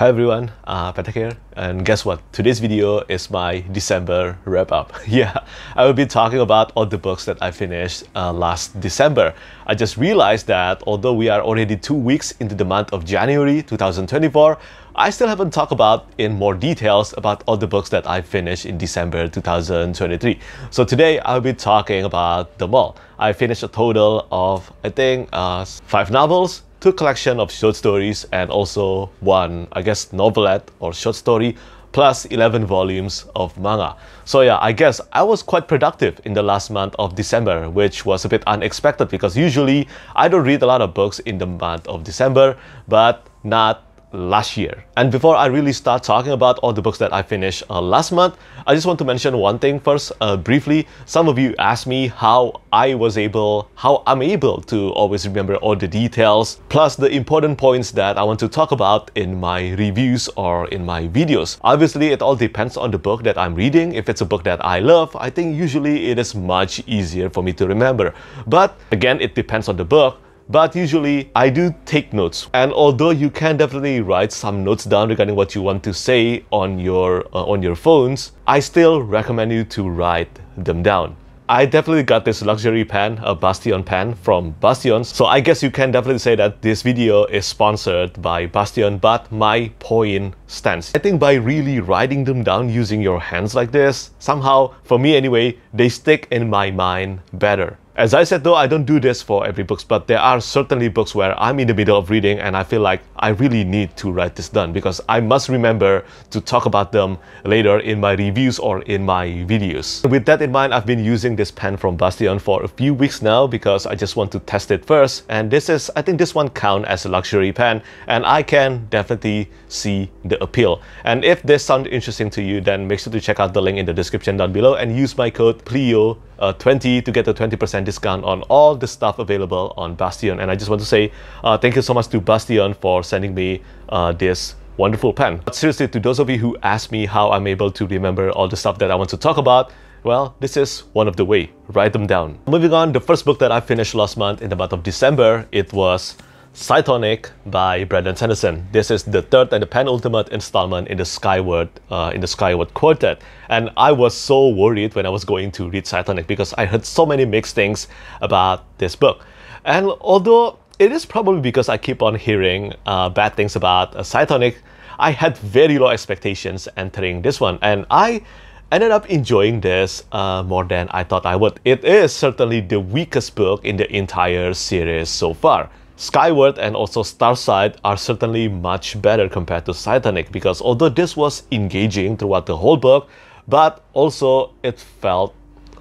Hi everyone, uh, Petrik here, and guess what? Today's video is my December wrap up. yeah, I will be talking about all the books that I finished uh, last December. I just realized that although we are already two weeks into the month of January 2024, I still haven't talked about in more details about all the books that I finished in December 2023. So today I'll be talking about them all. I finished a total of, I think, uh, five novels, two collection of short stories and also one, I guess, novelette or short story plus 11 volumes of manga. So yeah, I guess I was quite productive in the last month of December, which was a bit unexpected because usually I don't read a lot of books in the month of December, but not last year. And before I really start talking about all the books that I finished uh, last month, I just want to mention one thing first, uh, briefly. Some of you asked me how I was able, how I'm able to always remember all the details, plus the important points that I want to talk about in my reviews or in my videos. Obviously, it all depends on the book that I'm reading. If it's a book that I love, I think usually it is much easier for me to remember. But again, it depends on the book but usually I do take notes. And although you can definitely write some notes down regarding what you want to say on your uh, on your phones, I still recommend you to write them down. I definitely got this luxury pen, a Bastion pen from Bastion. So I guess you can definitely say that this video is sponsored by Bastion, but my point stands. I think by really writing them down using your hands like this, somehow, for me anyway, they stick in my mind better. As I said though, I don't do this for every books, but there are certainly books where I'm in the middle of reading and I feel like I really need to write this down because I must remember to talk about them later in my reviews or in my videos. With that in mind, I've been using this pen from Bastion for a few weeks now because I just want to test it first. And this is, I think this one count as a luxury pen and I can definitely see the appeal. And if this sounds interesting to you, then make sure to check out the link in the description down below and use my code PLEO uh, 20 to get a 20% discount on all the stuff available on Bastion. And I just want to say uh, thank you so much to Bastion for sending me uh, this wonderful pen. But seriously, to those of you who ask me how I'm able to remember all the stuff that I want to talk about, well, this is one of the way. Write them down. Moving on, the first book that I finished last month in the month of December, it was Cytonic by Brandon Sanderson. This is the third and the penultimate installment in the Skyward uh, in the Skyward Quartet. And I was so worried when I was going to read Cytonic because I heard so many mixed things about this book. And although it is probably because I keep on hearing uh, bad things about uh, Cytonic, I had very low expectations entering this one. And I ended up enjoying this uh, more than I thought I would. It is certainly the weakest book in the entire series so far. Skyward and also Starsight are certainly much better compared to Cytonic because although this was engaging throughout the whole book, but also it felt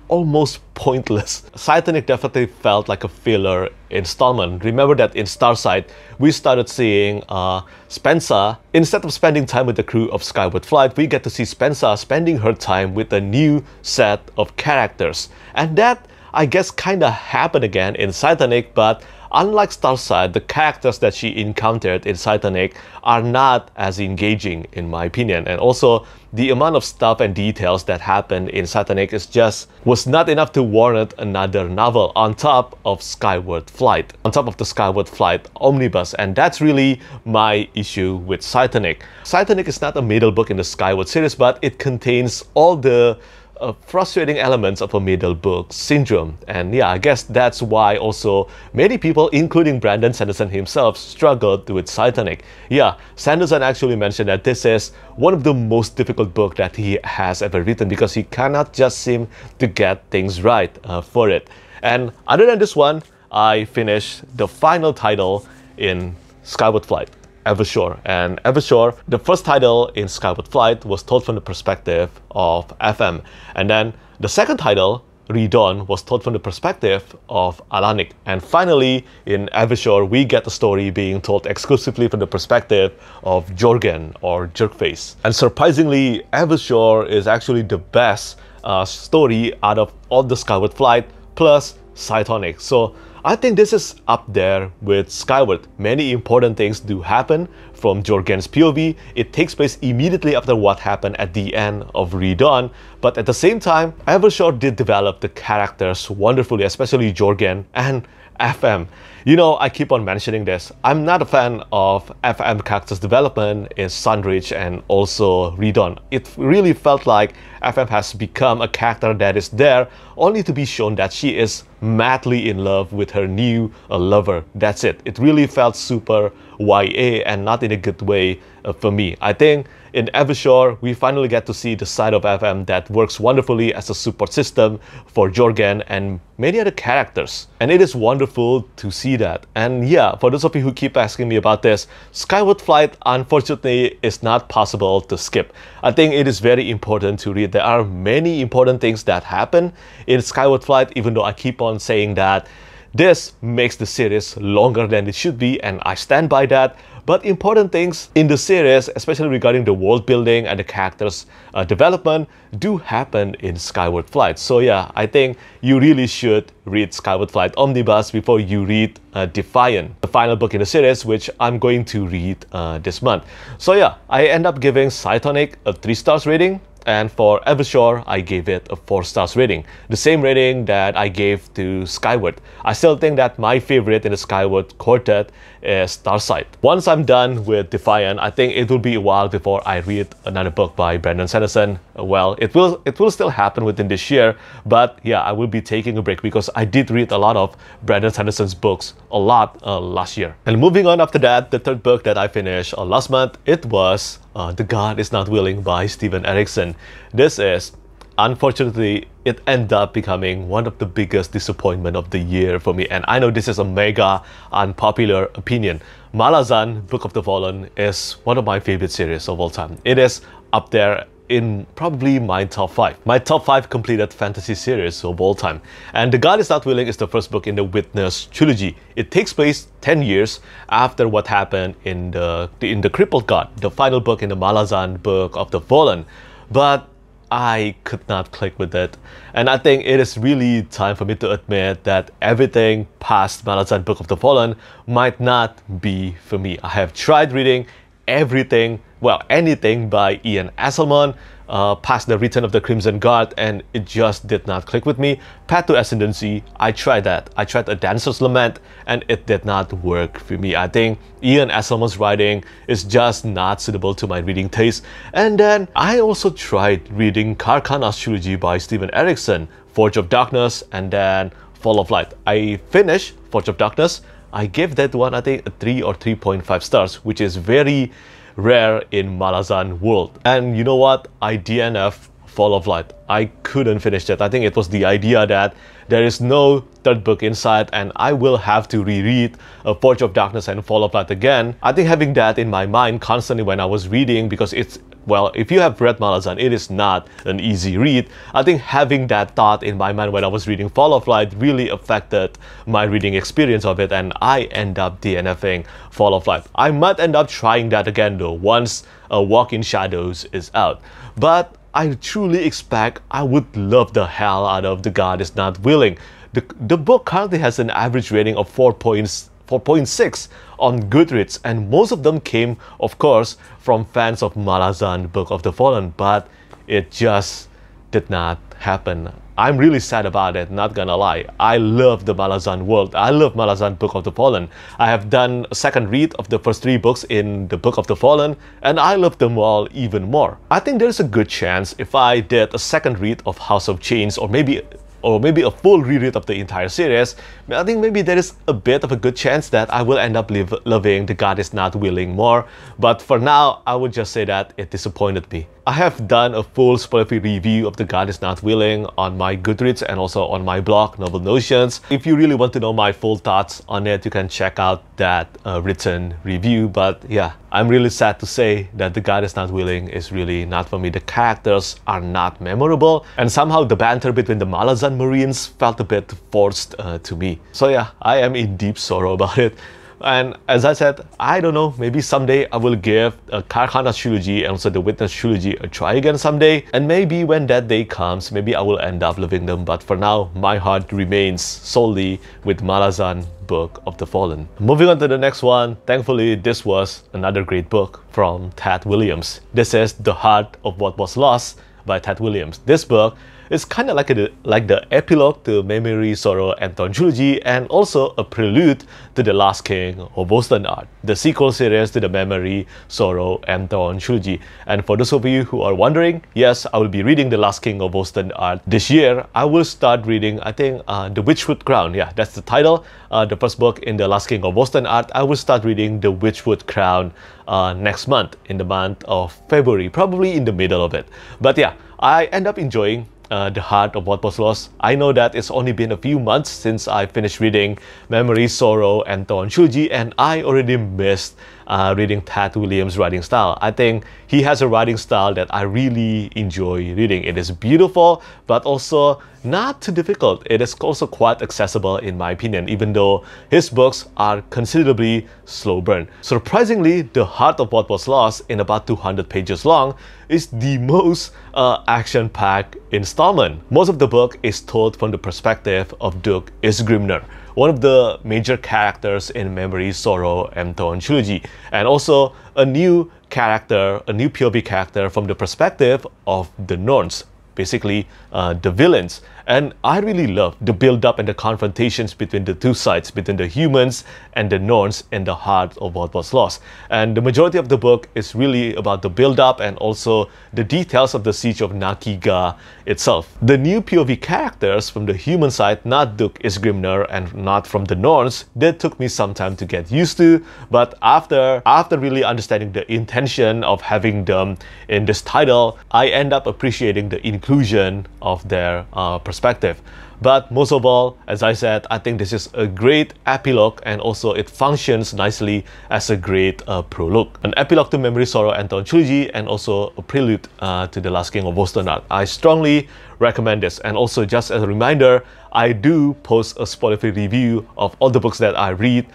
almost pointless. Cytonic definitely felt like a filler installment. Remember that in Starside, we started seeing uh, Spensa, instead of spending time with the crew of Skyward Flight, we get to see Spensa spending her time with a new set of characters. And that, I guess, kinda happened again in Cytonic, but Unlike Starsight, the characters that she encountered in Cytonic are not as engaging in my opinion. And also, the amount of stuff and details that happened in Cytonic is just was not enough to warrant another novel on top of Skyward Flight, on top of the Skyward Flight omnibus. And that's really my issue with Cytonic. Cytonic is not a middle book in the Skyward series, but it contains all the uh, frustrating elements of a middle book syndrome. And yeah, I guess that's why also many people, including Brandon Sanderson himself, struggled with Cytonic. Yeah, Sanderson actually mentioned that this is one of the most difficult book that he has ever written because he cannot just seem to get things right uh, for it. And other than this one, I finished the final title in Skyward Flight. Evershore. And Evershore, the first title in Skyward Flight was told from the perspective of FM. And then the second title, Redawn, was told from the perspective of Alanik. And finally, in Evershore, we get the story being told exclusively from the perspective of Jorgen or Jerkface. And surprisingly, Evershore is actually the best uh, story out of all the Skyward Flight plus Cytonic. So I think this is up there with Skyward. Many important things do happen from Jorgen's POV. It takes place immediately after what happened at the end of Redawn, but at the same time, Evershore did develop the characters wonderfully, especially Jorgen, and FM. You know, I keep on mentioning this. I'm not a fan of FM characters development in Sunreach and also Redawn. It really felt like FM has become a character that is there only to be shown that she is madly in love with her new uh, lover. That's it. It really felt super YA and not in a good way uh, for me. I think in Evershore, we finally get to see the side of FM that works wonderfully as a support system for Jorgen and many other characters. And it is wonderful to see that. And yeah, for those of you who keep asking me about this, Skyward Flight unfortunately is not possible to skip. I think it is very important to read. There are many important things that happen in Skyward Flight, even though I keep on saying that this makes the series longer than it should be, and I stand by that. But important things in the series, especially regarding the world building and the characters uh, development, do happen in Skyward Flight. So yeah, I think you really should read Skyward Flight Omnibus before you read uh, Defiant, the final book in the series, which I'm going to read uh, this month. So yeah, I end up giving Cytonic a 3 stars rating and for Evershore, I gave it a 4 stars rating. The same rating that I gave to Skyward. I still think that my favorite in the Skyward quartet is Starsight. Once I'm done with Defiant, I think it will be a while before I read another book by Brandon Sanderson. Well, it will it will still happen within this year, but yeah, I will be taking a break because I did read a lot of Brandon Sanderson's books a lot uh, last year. And moving on after that, the third book that I finished uh, last month, it was uh, The God is Not Willing by Steven Erikson. This is, unfortunately, it ended up becoming one of the biggest disappointment of the year for me. And I know this is a mega unpopular opinion. Malazan, Book of the Fallen, is one of my favorite series of all time. It is up there in probably my top 5. My top 5 completed fantasy series of all time. And The God is Not Willing is the first book in the Witness trilogy. It takes place 10 years after what happened in the, in the Crippled God, the final book in the Malazan Book of the Fallen. But I could not click with it. And I think it is really time for me to admit that everything past Malazan Book of the Fallen might not be for me. I have tried reading everything, well, anything by Ian Esslemont, uh, past the Return of the Crimson Guard, and it just did not click with me. Path to Ascendancy, I tried that. I tried A Dancer's Lament, and it did not work for me. I think Ian Esslemont's writing is just not suitable to my reading taste. And then I also tried reading Kharkanas trilogy by Steven Erikson, Forge of Darkness, and then Fall of Light. I finished Forge of Darkness, I gave that one, I think, a 3 or 3.5 stars, which is very rare in Malazan world. And you know what? I DNF Fall of Light. I couldn't finish that. I think it was the idea that there is no third book inside and I will have to reread A Forge of Darkness and Fall of Light again. I think having that in my mind constantly when I was reading because it's well, if you have read Malazan, it is not an easy read. I think having that thought in my mind when I was reading Fall of Light really affected my reading experience of it, and I end up DNFing Fall of Light. I might end up trying that again though once a Walk in Shadows is out. But I truly expect I would love the hell out of The God is Not Willing. The, the book currently has an average rating of 4 points 4.6 on Goodreads, and most of them came, of course, from fans of Malazan Book of the Fallen, but it just did not happen. I'm really sad about it, not gonna lie. I love the Malazan world. I love Malazan Book of the Fallen. I have done a second read of the first three books in the Book of the Fallen, and I love them all even more. I think there's a good chance if I did a second read of House of Chains, or maybe or maybe a full reread of the entire series, I think maybe there is a bit of a good chance that I will end up loving The God is Not Willing more. But for now, I would just say that it disappointed me. I have done a full spoiler-free review of The God is Not Willing on my Goodreads and also on my blog, Novel Notions. If you really want to know my full thoughts on it, you can check out that uh, written review. But yeah, I'm really sad to say that The God is Not Willing is really not for me. The characters are not memorable, and somehow the banter between the Malazan Marines felt a bit forced uh, to me. So yeah, I am in deep sorrow about it. And as I said, I don't know, maybe someday I will give a Kharkanas trilogy and also the Witness trilogy a try again someday. And maybe when that day comes, maybe I will end up loving them. But for now, my heart remains solely with Malazan Book of the Fallen. Moving on to the next one, thankfully this was another great book from Tad Williams. This is The Heart of What Was Lost by Tad Williams. This book It's kind of like like the epilogue to Memory, Sorrow, and Thorn trilogy, and also a prelude to The Last King of Osten Ard, the sequel series to the Memory, Sorrow, and Thorn trilogy. And for those of you who are wondering, yes, I will be reading The Last King of Osten Ard this year. I will start reading, I think, uh, The Witchwood Crown. Yeah, that's the title. Uh, the first book in The Last King of Osten Ard. I will start reading The Witchwood Crown uh, next month, in the month of February, probably in the middle of it. But yeah, I end up enjoying uh, The Heart of What Was Lost. I know that it's only been a few months since I finished reading Memory, Sorrow, and Thorn Trilogy, and I already missed uh, reading Tad Williams' writing style. I think he has a writing style that I really enjoy reading. It is beautiful, but also not too difficult. It is also quite accessible in my opinion, even though his books are considerably slow burn. Surprisingly, The Heart of What Was Lost, in about 200 pages long, is the most uh, action-packed installment. Most of the book is told from the perspective of Duke Isgrimnur, one of the major characters in Memory, Sorrow, and Thorn trilogy, and also a new character, a new POV character from the perspective of the Norns, basically uh, the villains. And I really love the build up and the confrontations between the two sides, between the humans and the Norns in the heart of what was lost. And the majority of the book is really about the build up and also the details of the siege of Nakkiga itself. The new POV characters from the human side, not Duke Isgrimnur and not from the Norns, they took me some time to get used to. But after after really understanding the intention of having them in this title, I end up appreciating the inclusion of their uh, perspective perspective. But most of all, as I said, I think this is a great epilogue and also it functions nicely as a great uh, prologue. An epilogue to Memory, Sorrow, and Thorn Trilogy and also a prelude uh, to The Last King of Osten Ard. I strongly recommend this. And also just as a reminder, I do post a spoiler-free review of all the books that I read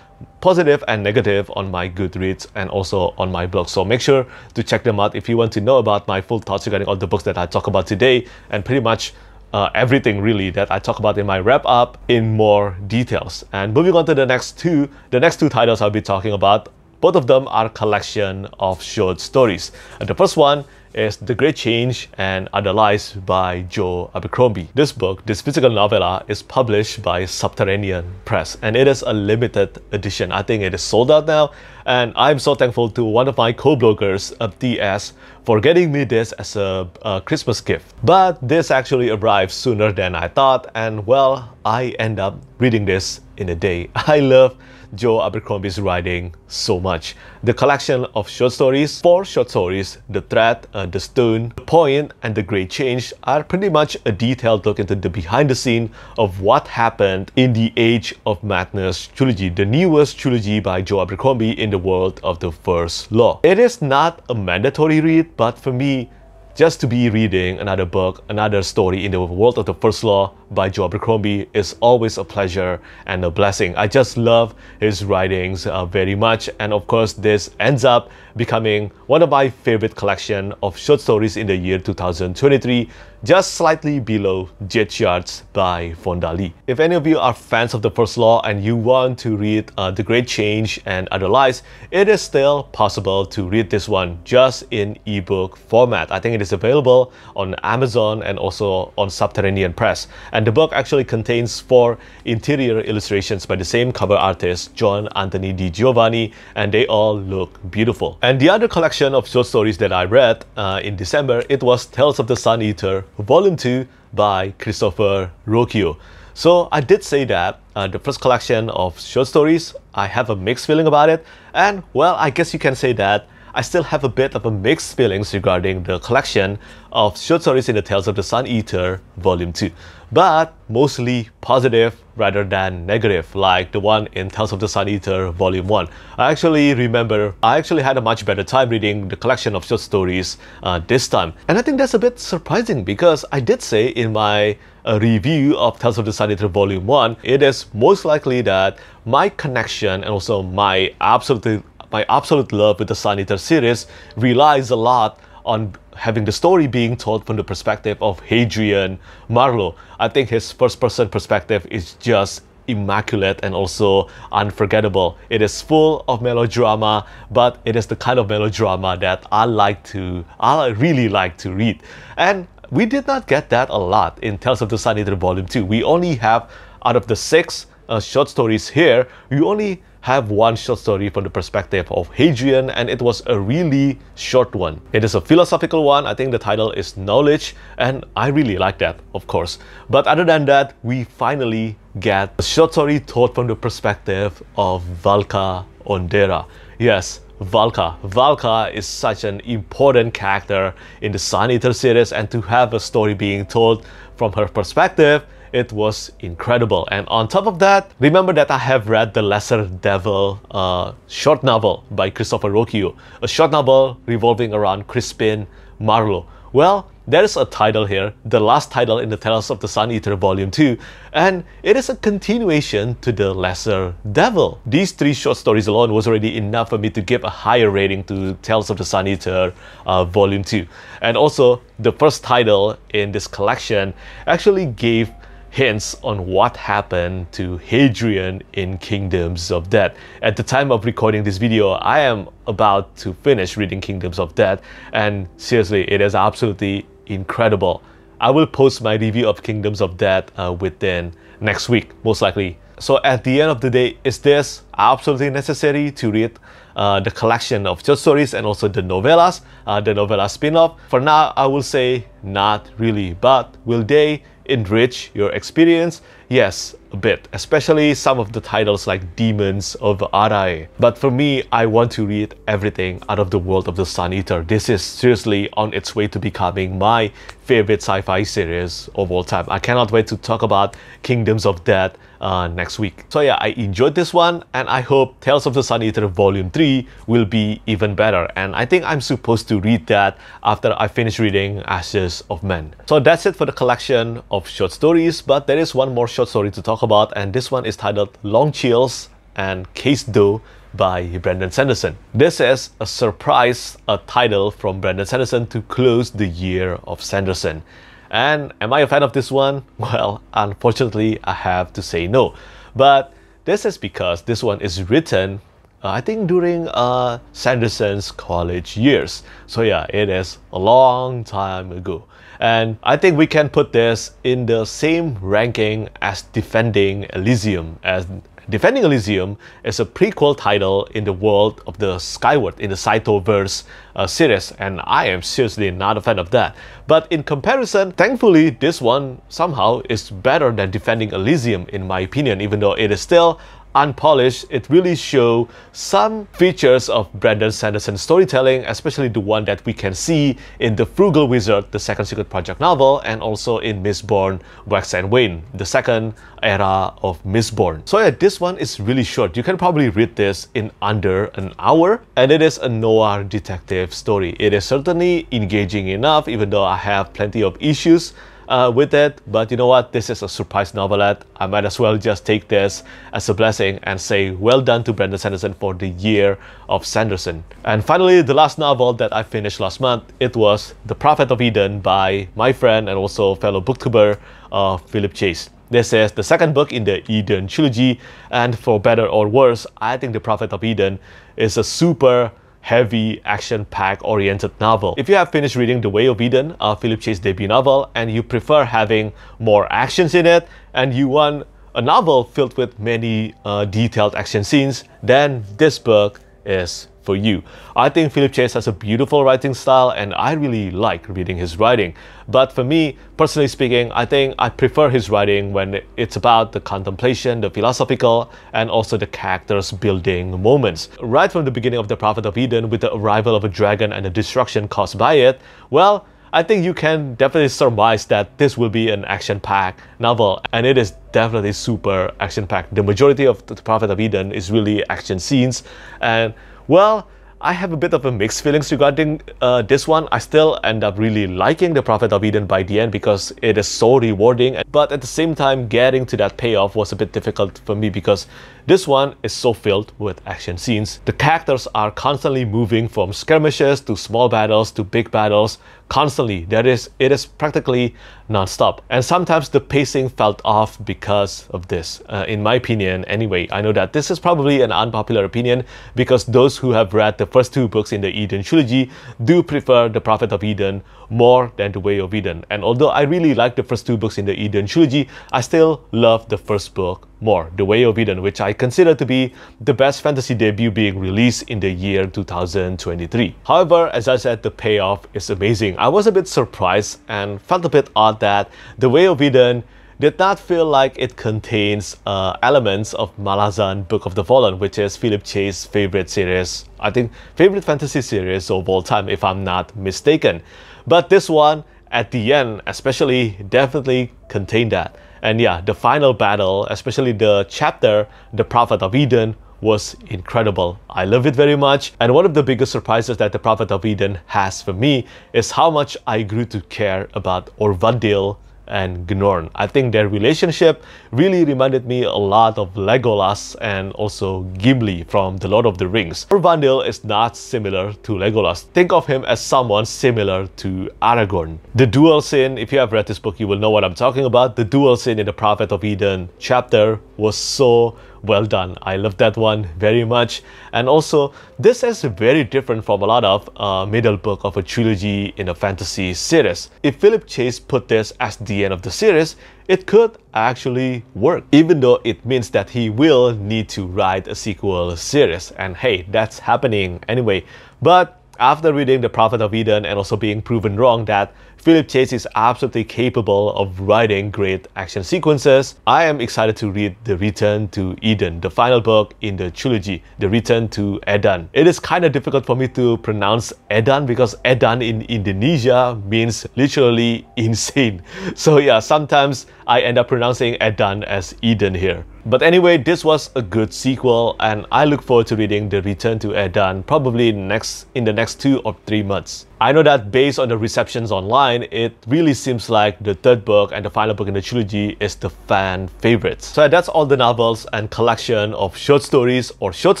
positive and negative on my Goodreads and also on my blog. So make sure to check them out if you want to know about my full thoughts regarding all the books that I talk about today and pretty much uh, everything really that I talk about in my wrap up in more details. And moving on to the next two, the next two titles I'll be talking about, both of them are collection of short stories. The first one is The Great Change and Other Lies by Joe Abercrombie. This book, this physical novella, is published by Subterranean Press and it is a limited edition. I think it is sold out now and I'm so thankful to one of my co-bloggers, DS, for getting me this as a, a Christmas gift. But this actually arrived sooner than I thought and well, I end up reading this in a day. I love Joe Abercrombie's writing so much. The collection of short stories, four short stories, The Thread, uh, The Stone, The Point, and The Great Change are pretty much a detailed look into the behind the scene of what happened in the Age of Madness trilogy, the newest trilogy by Joe Abercrombie in the world of the First Law. It is not a mandatory read, but for me, just to be reading another book, another story in the world of the first law by Joe Abercrombie is always a pleasure and a blessing. I just love his writings uh, very much and of course this ends up becoming one of my favorite collection of short stories in the year 2023 just slightly below Jade Shards by Fonda Lee. If any of you are fans of the first law and you want to read uh, The Great Change and Other Lies, it is still possible to read this one just in ebook format. I think it is available on Amazon and also on Subterranean Press. And the book actually contains four interior illustrations by the same cover artist, John Anthony Di Giovanni, and they all look beautiful. And the other collection of short stories that I read uh, in December, it was Tales of the Sun Eater Volume 2 by Christopher Ruocchio. So I did say that uh, the first collection of short stories, I have a mixed feeling about it. And well, I guess you can say that I still have a bit of a mixed feelings regarding the collection of short stories in the Tales of the Sun Eater Volume 2, but mostly positive rather than negative, like the one in Tales of the Sun Eater Volume 1. I actually remember I actually had a much better time reading the collection of short stories uh, this time. And I think that's a bit surprising because I did say in my uh, review of Tales of the Sun Eater Volume 1, it is most likely that my connection and also my absolute my absolute love with the Sun Eater series relies a lot on having the story being told from the perspective of Hadrian Marlowe. I think his first person perspective is just immaculate and also unforgettable. It is full of melodrama, but it is the kind of melodrama that I like to, I really like to read. And we did not get that a lot in Tales of the Sun Eater Volume 2. We only have, out of the six uh, short stories here, we only have one short story from the perspective of Hadrian and it was a really short one. It is a philosophical one, I think the title is Knowledge and I really like that, of course. But other than that, we finally get a short story told from the perspective of Valka Onderra. Yes, Valka. Valka is such an important character in the Sun Eater series and to have a story being told from her perspective it was incredible. And on top of that, remember that I have read The Lesser Devil uh, short novel by Christopher Ruocchio, a short novel revolving around Crispin Marlowe. Well, there's a title here, the last title in the Tales of the Sun Eater Volume 2, and it is a continuation to The Lesser Devil. These three short stories alone was already enough for me to give a higher rating to Tales of the Sun Eater uh, Volume 2. And also, the first title in this collection actually gave hints on what happened to Hadrian in Kingdoms of Death. At the time of recording this video, I am about to finish reading Kingdoms of Death and seriously, it is absolutely incredible. I will post my review of Kingdoms of Death uh, within next week, most likely. So at the end of the day, is this absolutely necessary to read uh, the collection of short stories and also the novellas, uh, the novella spin-off? For now, I will say not really, but will they enrich your experience? Yes, a bit, especially some of the titles like Demons of Arai. But for me, I want to read everything out of the world of the Sun Eater. This is seriously on its way to becoming my favorite sci-fi series of all time. I cannot wait to talk about Kingdoms of Death uh, next week. So yeah, I enjoyed this one and I hope Tales of the Sun Eater Volume 3 will be even better. And I think I'm supposed to read that after I finish reading Ashes of Men. So that's it for the collection of short stories, but there is one more short story to talk about and this one is titled Long Chills and Case Dough by Brandon Sanderson. This is a surprise a title from Brandon Sanderson to close the year of Sanderson. And am I a fan of this one? Well, unfortunately, I have to say no. But this is because this one is written, uh, I think, during uh, Sanderson's college years. So yeah, it is a long time ago. And I think we can put this in the same ranking as Defending Elysium, as Defending Elysium is a prequel title in the world of the Skyward in the Cytoverse uh, series, and I am seriously not a fan of that. But in comparison, thankfully, this one somehow is better than Defending Elysium in my opinion, even though it is still unpolished, it really show some features of Brandon Sanderson's storytelling, especially the one that we can see in The Frugal Wizard, the second Secret Project novel, and also in Mistborn, Wax and Wayne, the second era of Mistborn. So yeah, this one is really short. You can probably read this in under an hour, and it is a noir detective story. It is certainly engaging enough, even though I have plenty of issues uh, with it. But you know what? This is a surprise novelette. I might as well just take this as a blessing and say well done to Brandon Sanderson for the year of Sanderson. And finally, the last novel that I finished last month, it was The Prophet of Eden by my friend and also fellow booktuber uh, Philip Chase. This is the second book in the Eden trilogy, and for better or worse, I think The Prophet of Eden is a super heavy action pack oriented novel. If you have finished reading The Way of Eden, uh, Philip Chase's debut novel, and you prefer having more actions in it, and you want a novel filled with many uh, detailed action scenes, then this book is for you. I think Philip Chase has a beautiful writing style and I really like reading his writing. But for me, personally speaking, I think I prefer his writing when it's about the contemplation, the philosophical, and also the characters building moments. Right from the beginning of The Prophet of Eden with the arrival of a dragon and the destruction caused by it, well, I think you can definitely surmise that this will be an action-packed novel and it is definitely super action-packed. The majority of The Prophet of Eden is really action scenes and well, I have a bit of a mixed feelings regarding uh, this one. I still end up really liking The Prophet of Eden by the end because it is so rewarding. But at the same time, getting to that payoff was a bit difficult for me because this one is so filled with action scenes. The characters are constantly moving from skirmishes to small battles to big battles constantly. That is, it is practically non-stop. And sometimes the pacing felt off because of this, uh, in my opinion anyway. I know that this is probably an unpopular opinion because those who have read the first two books in the Eden trilogy do prefer The Prophet of Eden more than The Way of Eden. And although I really like the first two books in the Eden trilogy, I still love the first book more, The Way of Eden, which I consider to be the best fantasy debut being released in the year 2023. However, as I said, the payoff is amazing. I was a bit surprised and felt a bit odd that The Way of Eden did not feel like it contains uh, elements of Malazan Book of the Fallen, which is Philip Chase's favorite series, I think favorite fantasy series of all time, if I'm not mistaken. But this one, at the end, especially, definitely contained that. And yeah, the final battle, especially the chapter, The Prophet of Eden, was incredible. I love it very much. And one of the biggest surprises that The Prophet of Eden has for me is how much I grew to care about Orvandil and Gnorn. I think their relationship really reminded me a lot of Legolas and also Gimli from The Lord of the Rings. Orvandil is not similar to Legolas. Think of him as someone similar to Aragorn. The duel scene, if you have read this book, you will know what I'm talking about. The duel scene in the Prophet of Eden chapter was so well done. I love that one very much. And also, this is very different from a lot of uh, middle book of a trilogy in a fantasy series. If Philip Chase put this as the end of the series, it could actually work, even though it means that he will need to write a sequel series. And hey, that's happening anyway. But after reading The Prophet of Eden and also being proven wrong that Philip Chase is absolutely capable of writing great action sequences, I am excited to read The Return to Eden, the final book in the trilogy, The Return to Edan. It is kind of difficult for me to pronounce Edan because Edan in Indonesia means literally insane. So yeah, sometimes I end up pronouncing Edan as Eden here. But anyway, this was a good sequel and I look forward to reading The Return to Edan probably next in the next two or three months. I know that based on the receptions online, it really seems like the third book and the final book in the trilogy is the fan favorites. So that's all the novels and collection of short stories or short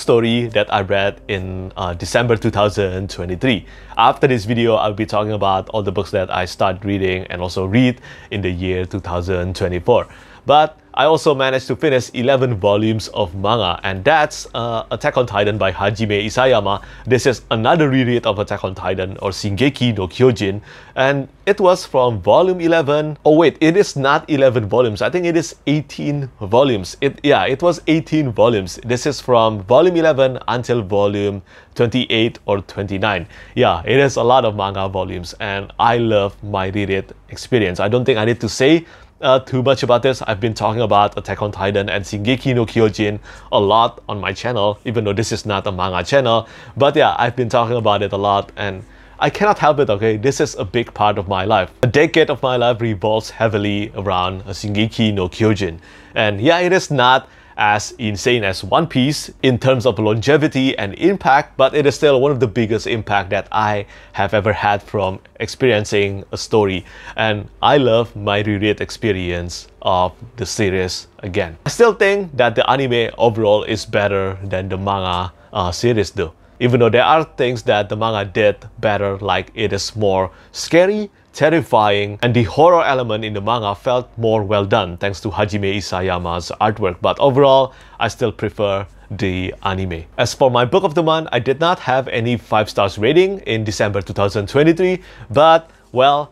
story that I read in uh, December 2023. After this video, I'll be talking about all the books that I started reading and also read in the year 2024. But I also managed to finish 11 volumes of manga, and that's uh, Attack on Titan by Hajime Isayama. This is another reread of Attack on Titan or Shingeki no Kyojin, and it was from volume 11. Oh wait, it is not 11 volumes. I think it is 18 volumes. It yeah, it was 18 volumes. This is from volume 11 until volume 28 or 29. Yeah, it is a lot of manga volumes, and I love my reread experience. I don't think I need to say uh, too much about this. I've been talking about Attack on Titan and Shingeki no Kyojin a lot on my channel, even though this is not a manga channel. But yeah, I've been talking about it a lot and I cannot help it, okay? This is a big part of my life. A decade of my life revolves heavily around a Shingeki no Kyojin. And yeah, it is not as insane as One Piece in terms of longevity and impact, but it is still one of the biggest impact that I have ever had from experiencing a story. And I love my reread experience of the series again. I still think that the anime overall is better than the manga uh, series though. Even though there are things that the manga did better, like it is more scary, terrifying, and the horror element in the manga felt more well done thanks to Hajime Isayama's artwork. But overall, I still prefer the anime. As for my book of the month, I did not have any 5 stars rating in December 2023, but well,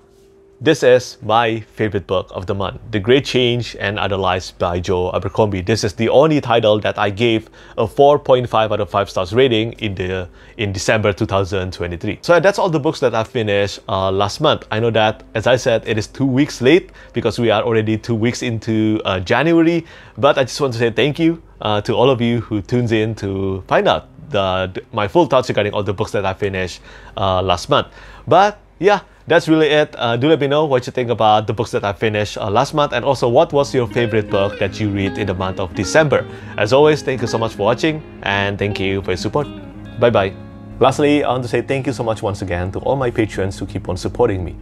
this is my favorite book of the month, The Great Change and Other Lies by Joe Abercrombie. This is the only title that I gave a 4.5 out of 5 stars rating in the in December 2023. So that's all the books that I finished uh, last month. I know that, as I said, it is two weeks late because we are already two weeks into uh, January, but I just want to say thank you uh, to all of you who tunes in to find out the, my full thoughts regarding all the books that I finished uh, last month. But yeah, that's really it. Uh, do let me know what you think about the books that I finished uh, last month and also what was your favorite book that you read in the month of December. As always, thank you so much for watching and thank you for your support. Bye bye. Lastly, I want to say thank you so much once again to all my patrons who keep on supporting me.